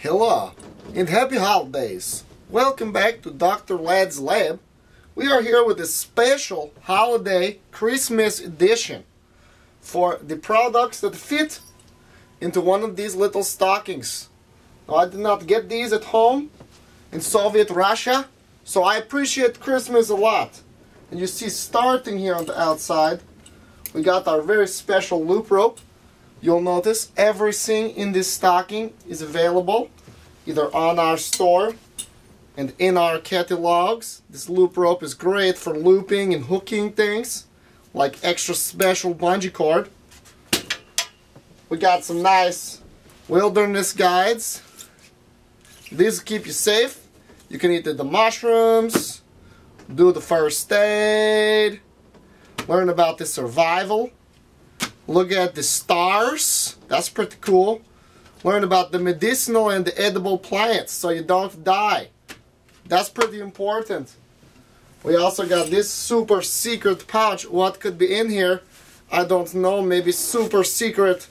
Hello and happy holidays. Welcome back to Dr. Vlad's Lab. We are here with a special holiday Christmas edition for the products that fit into one of these little stockings. Now, I did not get these at home in Soviet Russia, so I appreciate Christmas a lot. And you see starting here on the outside, we got our very special loop rope. You'll notice everything in this stocking is available either on our store and in our catalogs. This loop rope is great for looping and hooking things like extra special bungee cord. We got some nice wilderness guides. These keep you safe. You can eat the mushrooms, do the first aid, learn about the survival, look at the stars. That's pretty cool. Learn about the medicinal and the edible plants so you don't die. That's pretty important. We also got this super secret pouch. What could be in here? I don't know. Maybe super secret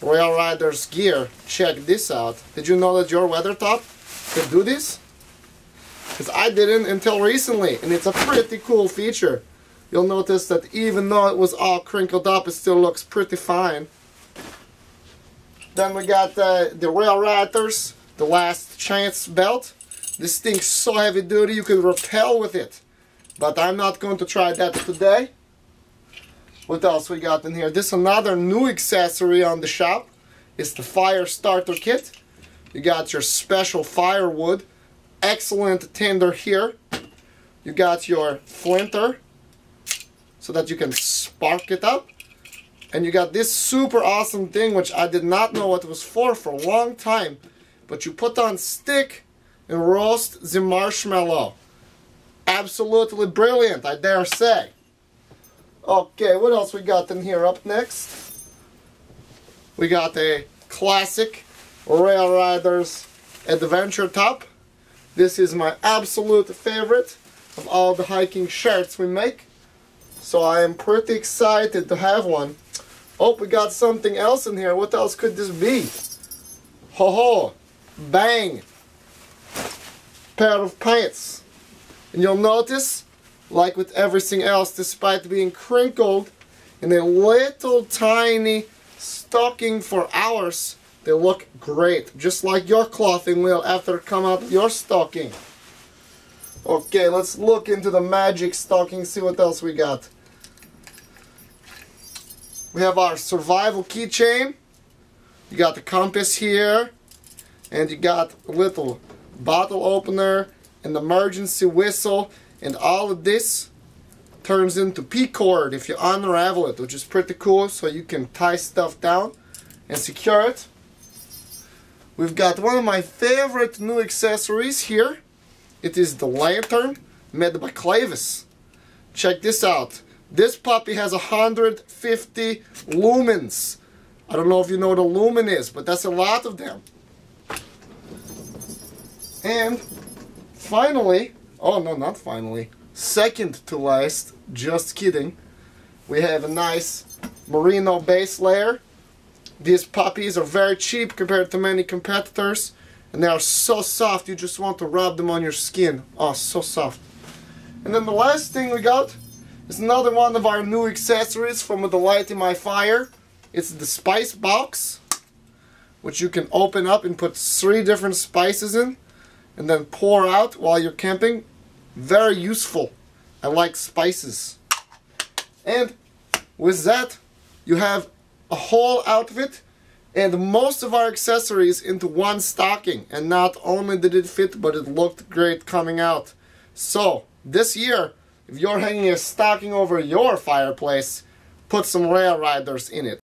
RailRiders gear. Check this out. Did you know that your weather top could do this? Because I didn't until recently. And it's a pretty cool feature. You'll notice that even though it was all crinkled up, it still looks pretty fine. Then we got uh, the RailRiders, the Last Chance belt. This thing's so heavy duty you can rappel with it. But I'm not going to try that today. What else we got in here? This another new accessory on the shop. It's the fire starter kit. You got your special firewood. Excellent tinder here. You got your flinter so that you can spark it up. And you got this super awesome thing which I did not know what it was for for a long time. But you put on stick and roast the marshmallow. Absolutely brilliant, I dare say. Okay, what else we got in here up next? We got a classic RailRiders Adventure Top. This is my absolute favorite of all the hiking shirts we make. So I am pretty excited to have one. Oh, we got something else in here. What else could this be? Ho ho! Bang! Pair of pants. And you'll notice, like with everything else, despite being crinkled in a little tiny stocking for hours, they look great. Just like your clothing will after it come out your stocking. Okay, let's look into the magic stocking, see what else we got. We have our survival keychain. You got the compass here. And you got a little bottle opener, an emergency whistle, and all of this turns into P-cord if you unravel it, which is pretty cool, so you can tie stuff down and secure it. We've got one of my favorite new accessories here. It is the lantern made by Clavus. Check this out. This puppy has 150 lumens. I don't know if you know what a lumen is, but that's a lot of them. And finally, oh no, not finally, second to last, just kidding, we have a nice merino base layer. These puppies are very cheap compared to many competitors, and they are so soft you just want to rub them on your skin. Oh, so soft. And then the last thing we got is another one of our new accessories from the Light in My Fire. It's the spice box, which you can open up and put three different spices in and then pour out while you're camping. Very useful. I like spices. And with that, you have a whole outfit and most of our accessories into one stocking. And not only did it fit, but it looked great coming out. So, this year, if you're hanging a stocking over your fireplace, put some RailRiders in it.